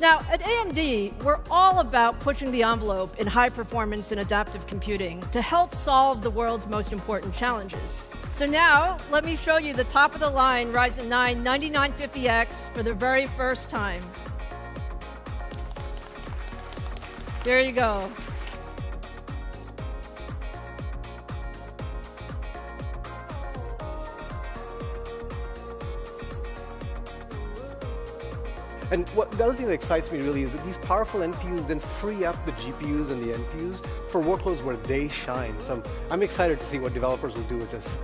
Now, at AMD, we're all about pushing the envelope in high performance and adaptive computing to help solve the world's most important challenges. So now, let me show you the top of the line Ryzen 9 9950X for the very first time. There you go. And what, the other thing that excites me really is that these powerful NPUs then free up the GPUs and the NPUs for workloads where they shine. So I'm, I'm excited to see what developers will do with this.